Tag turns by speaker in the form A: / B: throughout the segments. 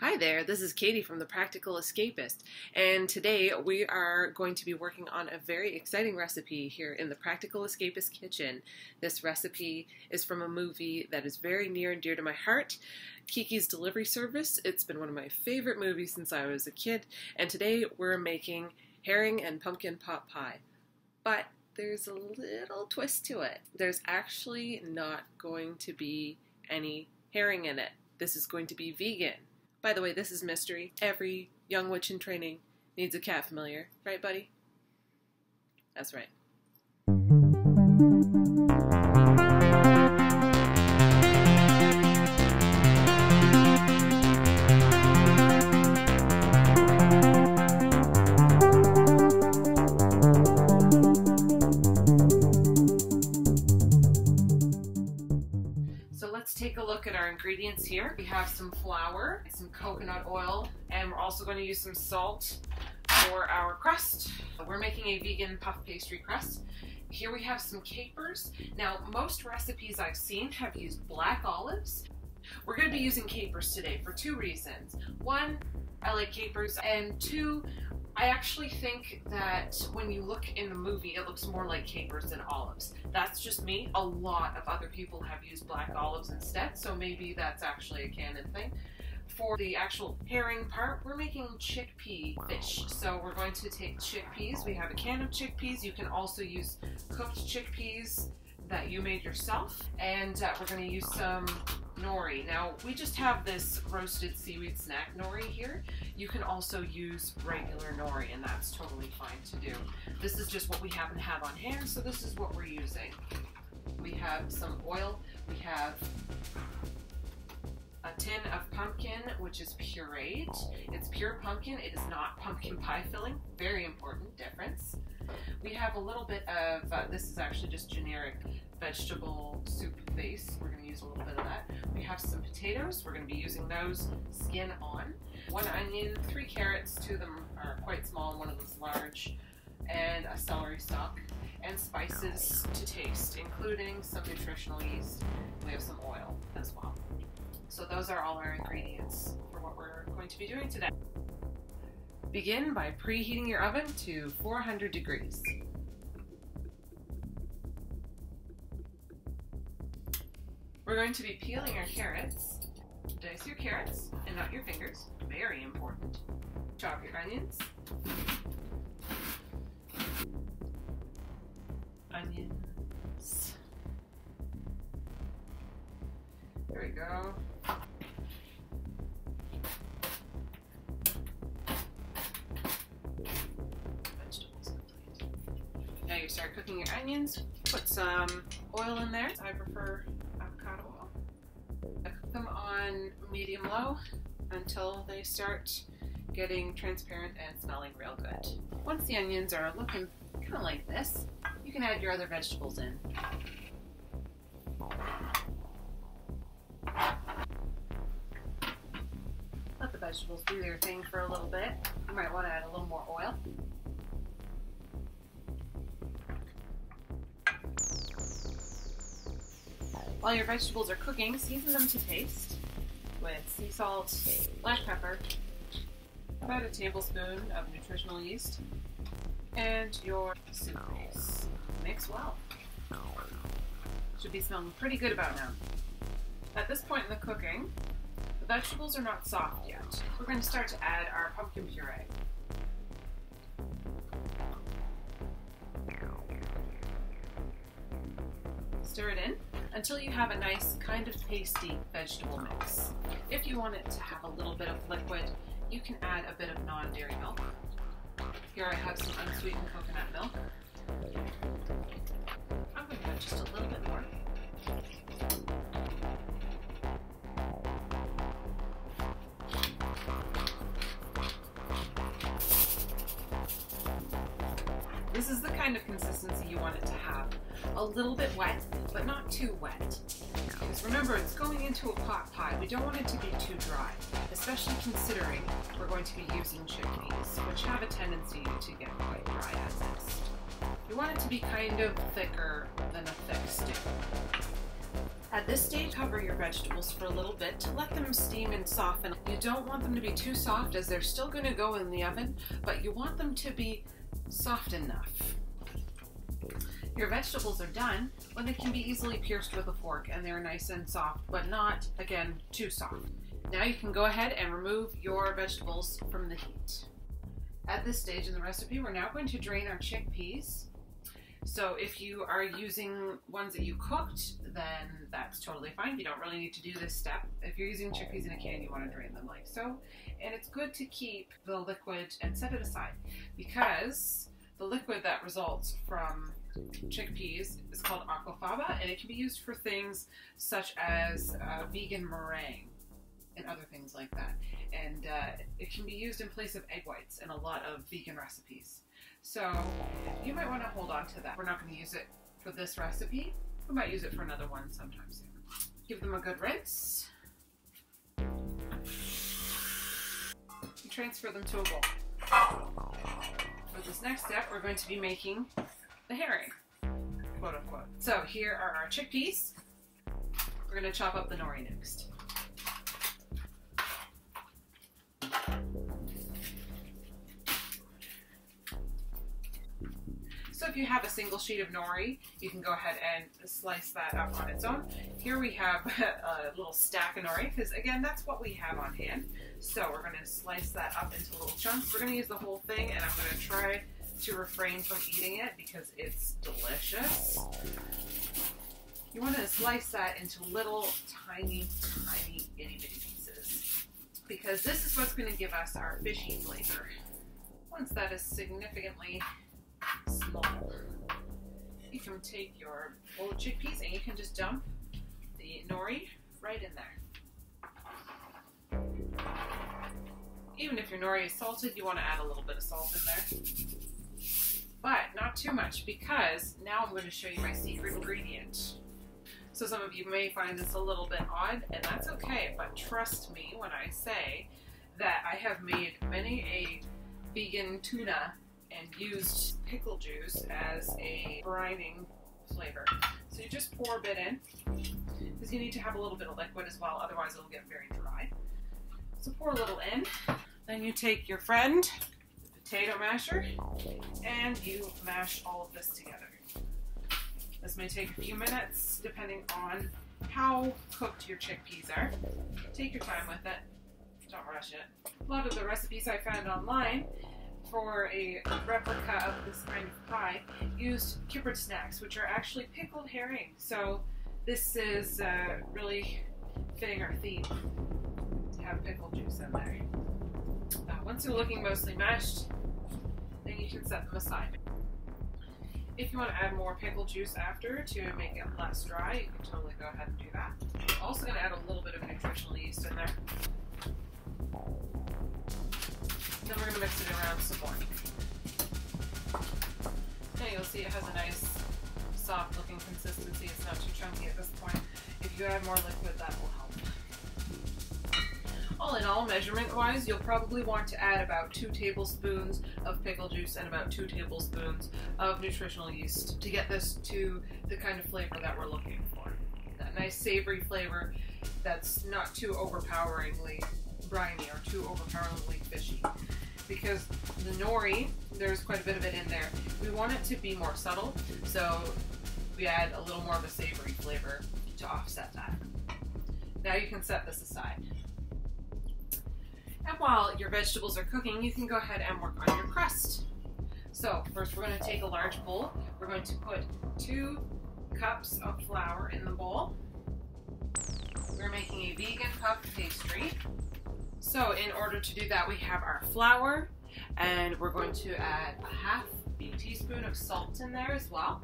A: Hi there, this is Katie from The Practical Escapist, and today we are going to be working on a very exciting recipe here in the Practical Escapist kitchen. This recipe is from a movie that is very near and dear to my heart, Kiki's Delivery Service. It's been one of my favorite movies since I was a kid, and today we're making herring and pumpkin pot pie. But there's a little twist to it. There's actually not going to be any herring in it. This is going to be vegan. By the way, this is mystery. Every young witch in training needs a cat familiar, right, buddy? That's right. So let's take a look at our ingredients here. We have some flour, some coconut oil, and we're also going to use some salt for our crust. We're making a vegan puff pastry crust. Here we have some capers. Now, most recipes I've seen have used black olives. We're going to be using capers today for two reasons. One, I like capers, and two, I actually think that when you look in the movie, it looks more like capers than olives. That's just me. A lot of other people have used black olives instead, so maybe that's actually a canon thing. For the actual herring part, we're making chickpea fish. So we're going to take chickpeas. We have a can of chickpeas. You can also use cooked chickpeas that you made yourself. And uh, we're going to use some nori. Now, we just have this roasted seaweed snack nori here. You can also use regular nori, and that's totally fine to do. This is just what we happen to have on hand, so this is what we're using. We have some oil. We have a tin of pumpkin, which is pureed. It's pure pumpkin. It is not pumpkin pie filling. Very important difference. We have a little bit of, uh, this is actually just generic vegetable soup base. We're going to use a little bit of that. We have some potatoes. We're going to be using those skin on. One onion, three carrots. Two of them are quite small one of them is large. And a celery stalk. And spices to taste, including some nutritional yeast. We have some oil as well. So those are all our ingredients for what we're going to be doing today. Begin by preheating your oven to 400 degrees. We're going to be peeling our carrots. Dice your carrots and not your fingers. Very important. Chop your onions. Onions. There we go. Cooking your onions. Put some oil in there. I prefer avocado oil. I cook them on medium low until they start getting transparent and smelling real good. Once the onions are looking kind of like this, you can add your other vegetables in. Let the vegetables do their thing for a little bit. You might want to add a little more oil. While your vegetables are cooking, season them to taste with sea salt, black pepper, about a tablespoon of nutritional yeast, and your soup base. Mix well. Should be smelling pretty good about now. At this point in the cooking, the vegetables are not soft yet. We're going to start to add our pumpkin puree. Stir it in until you have a nice kind of pasty vegetable mix. If you want it to have a little bit of liquid, you can add a bit of non-dairy milk. Here I have some unsweetened coconut milk. I'm going to add just a little bit more. This is the kind of consistency you want it to have. A little bit wet, but not too wet. Because remember, it's going into a pot pie. We don't want it to be too dry, especially considering we're going to be using chickpeas, which have a tendency to get quite dry as is. You want it to be kind of thicker than a thick stew. At this stage, cover your vegetables for a little bit to let them steam and soften. You don't want them to be too soft as they're still going to go in the oven, but you want them to be soft enough. Your vegetables are done when they can be easily pierced with a fork and they're nice and soft, but not, again, too soft. Now you can go ahead and remove your vegetables from the heat. At this stage in the recipe, we're now going to drain our chickpeas. So if you are using ones that you cooked, then that's totally fine. You don't really need to do this step. If you're using chickpeas in a can, you want to drain them like so. And it's good to keep the liquid and set it aside because the liquid that results from chickpeas is called aquafaba and it can be used for things such as uh, vegan meringue and other things like that. And uh, it can be used in place of egg whites in a lot of vegan recipes. So you might want to hold on to that. We're not going to use it for this recipe. We might use it for another one sometime soon. Give them a good rinse. You transfer them to a bowl. For this next step, we're going to be making the herring, quote unquote. So here are our chickpeas. We're going to chop up the nori next. So if you have a single sheet of nori, you can go ahead and slice that up on its own. Here we have a little stack of nori, because again, that's what we have on hand. So we're going to slice that up into little chunks. We're going to use the whole thing, and I'm going to try to refrain from eating it because it's delicious. You want to slice that into little tiny, tiny itty bitty pieces because this is what's going to give us our fishy flavor. Once that is significantly small, you can take your bowl of chickpeas and you can just dump the nori right in there. Even if your nori is salted, you want to add a little bit of salt in there but not too much because now I'm going to show you my secret ingredient. So some of you may find this a little bit odd, and that's okay, but trust me when I say that I have made many a vegan tuna and used pickle juice as a brining flavor. So you just pour a bit in, because you need to have a little bit of liquid as well, otherwise it'll get very dry. So pour a little in, then you take your friend, potato masher, and you mash all of this together. This may take a few minutes depending on how cooked your chickpeas are. Take your time with it, don't rush it. A lot of the recipes I found online for a replica of this kind of pie used kippered snacks, which are actually pickled herring. So this is uh, really fitting our theme to have pickle juice in there. Uh, once you're looking mostly mashed, then you can set them aside. If you want to add more pickle juice after to make it less dry, you can totally go ahead and do that. I'm also going to add a little bit of nutritional yeast in there. Then we're going to mix it around some more. And you'll see it has a nice soft looking consistency. It's not too chunky at this point. If you add more liquid, that will help. All in all, measurement wise, you'll probably want to add about two tablespoons of pickle juice and about two tablespoons of nutritional yeast to get this to the kind of flavor that we're looking for. That nice savory flavor that's not too overpoweringly briny or too overpoweringly fishy. Because the nori, there's quite a bit of it in there. We want it to be more subtle, so we add a little more of a savory flavor to offset that. Now you can set this aside. And while your vegetables are cooking, you can go ahead and work on your crust. So first we're going to take a large bowl. We're going to put two cups of flour in the bowl. We're making a vegan puff pastry. So in order to do that, we have our flour and we're going to add a half a teaspoon of salt in there as well.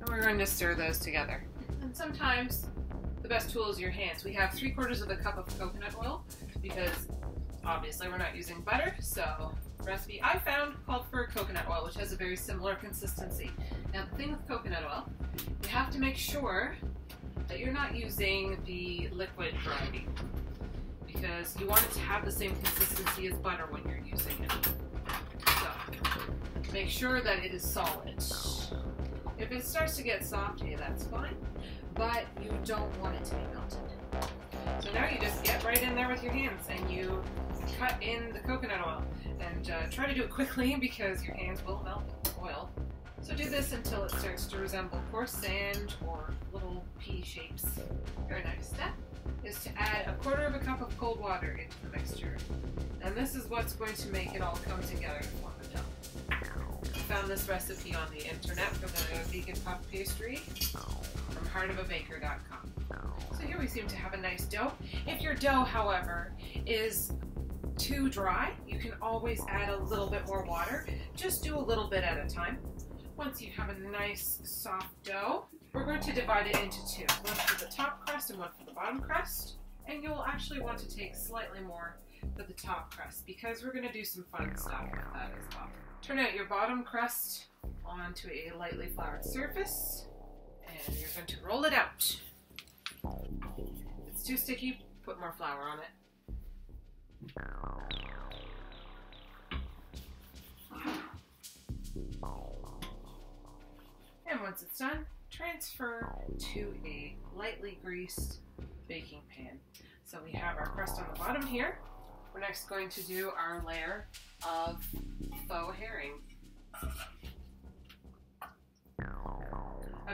A: And we're going to stir those together. And sometimes the best tool is your hands. We have three quarters of a cup of coconut oil because obviously we're not using butter. So recipe I found called for coconut oil, which has a very similar consistency. Now the thing with coconut oil, you have to make sure that you're not using the liquid variety because you want it to have the same consistency as butter when you're using it. So make sure that it is solid. If it starts to get soft, yeah, that's fine. But you don't want it to be melted. So now you just get right in there with your hands and you cut in the coconut oil. And uh, try to do it quickly because your hands will melt the oil. So do this until it starts to resemble coarse sand or little pea shapes. Your next step is to add a quarter of a cup of cold water into the mixture. And this is what's going to make it all come together to form a dough. I found this recipe on the internet for the vegan puff pastry from heartofabaker.com. So here we seem to have a nice dough. If your dough, however, is too dry, you can always add a little bit more water. Just do a little bit at a time. Once you have a nice soft dough, we're going to divide it into two. One for the top crust and one for the bottom crust. And you'll actually want to take slightly more for the top crust because we're going to do some fun stuff with that as well. Turn out your bottom crust onto a lightly floured surface and you're going to roll it out. If it's too sticky, put more flour on it. And once it's done, transfer to a lightly greased baking pan. So we have our crust on the bottom here. We're next going to do our layer of faux herring.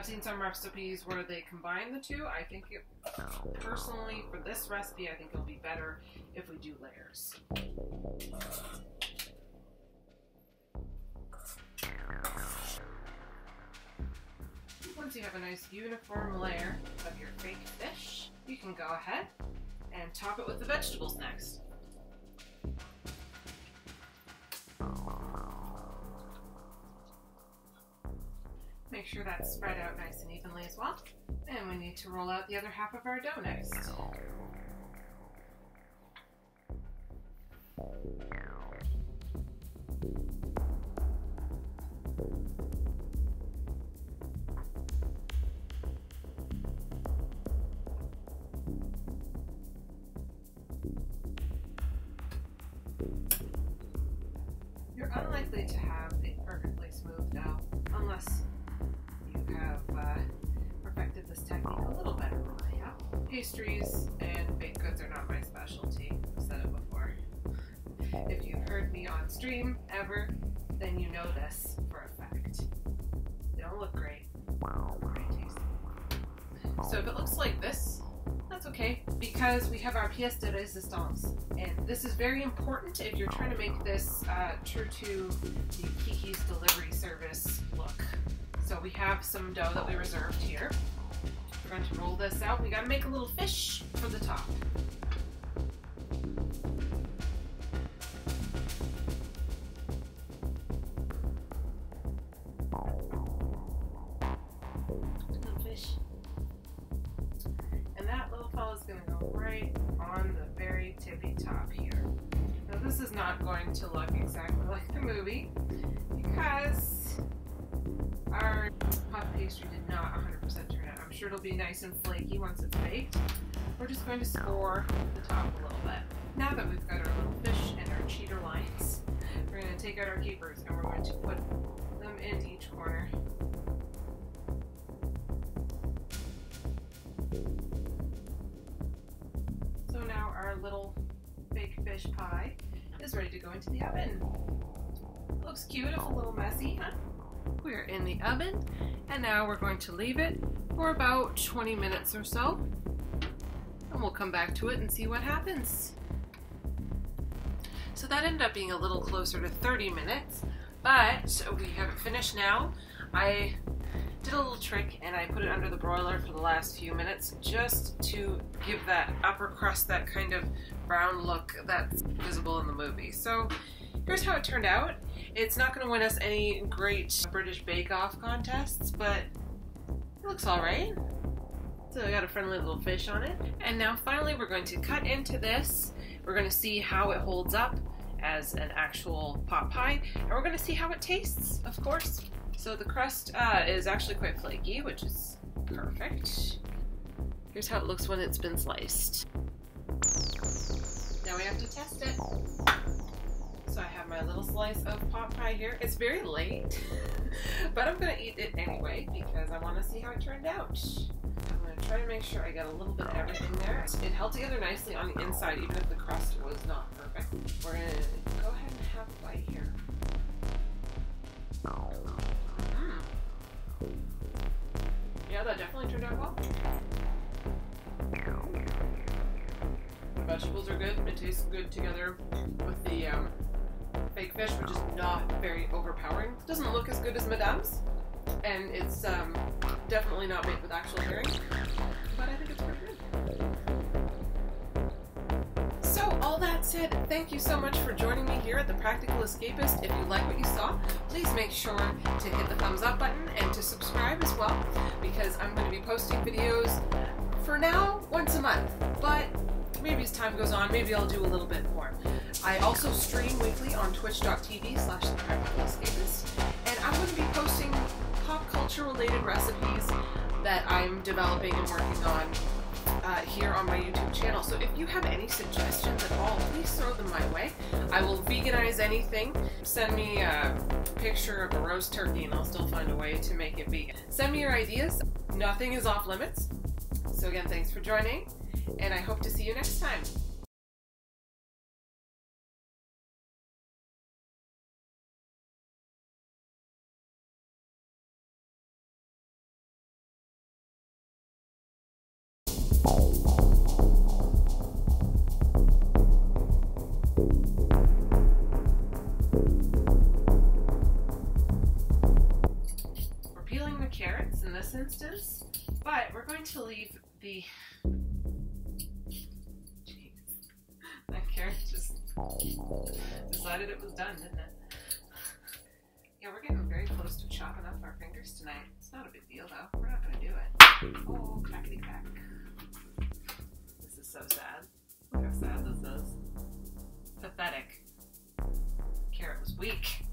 A: I've seen some recipes where they combine the two. I think it, personally, for this recipe, I think it'll be better if we do layers. Once you have a nice uniform layer of your fake fish, you can go ahead and top it with the vegetables next. Make sure that's spread out nice and evenly as well. And we need to roll out the other half of our dough next. Pastries and baked goods are not my specialty. I've said it before. If you've heard me on stream ever, then you know this for a fact. They don't look great. So if it looks like this, that's okay because we have our pièce de résistance. And this is very important if you're trying to make this uh, true to the Kiki's delivery service look. So we have some dough that we reserved here. We're going to roll this out. We gotta make a little fish for the top. Little fish. And that little fella's gonna go right on the very tippy top here. Now this is not going to look exactly like the movie because our puff pastry did not 100% turn out. I'm sure it'll be nice and flaky once it's baked. We're just going to score the top a little bit. Now that we've got our little fish and our cheater lines, we're going to take out our capers and we're going to put them in each corner. So now our little fake fish pie is ready to go into the oven. Looks cute, if a little messy, huh? We're in the oven, and now we're going to leave it for about 20 minutes or so. And we'll come back to it and see what happens. So that ended up being a little closer to 30 minutes, but we have it finished now. I did a little trick and I put it under the broiler for the last few minutes just to give that upper crust that kind of brown look that's visible in the movie. So here's how it turned out. It's not going to win us any great British Bake Off contests, but it looks alright. So I got a friendly little fish on it. And now finally we're going to cut into this. We're going to see how it holds up as an actual pot pie. And we're going to see how it tastes, of course. So the crust uh, is actually quite flaky, which is perfect. Here's how it looks when it's been sliced. Now we have to test it. So I have my little slice of pot pie here. It's very late, but I'm gonna eat it anyway because I want to see how it turned out. I'm gonna try to make sure I get a little bit of everything there. It held together nicely on the inside, even if the crust was not perfect. We're gonna go ahead and have a bite here. Mm. Yeah, that definitely turned out well. The vegetables are good. It tastes good together with the um, fish, which is not very overpowering. Doesn't look as good as Madame's, and it's um, definitely not made with actual herring, but I think it's pretty good. So, all that said, thank you so much for joining me here at The Practical Escapist. If you like what you saw, please make sure to hit the thumbs up button and to subscribe as well, because I'm going to be posting videos for now once a month, but maybe as time goes on, maybe I'll do a little bit more. I also stream weekly on twitch.tv slash the and I'm going to be posting pop culture related recipes that I'm developing and working on uh, here on my YouTube channel. So if you have any suggestions at all, please throw them my way. I will veganize anything. Send me a picture of a roast turkey and I'll still find a way to make it vegan. Send me your ideas. Nothing is off limits. So again, thanks for joining and I hope to see you next time. We're peeling the carrots in this instance, but we're going to leave the Just decided it was done, didn't it? Yeah, we're getting very close to chopping up our fingers tonight. It's not a big deal though. We're not gonna do it. Oh, clackety clack. This is so sad. Look how sad this is. Pathetic. Carrot was weak.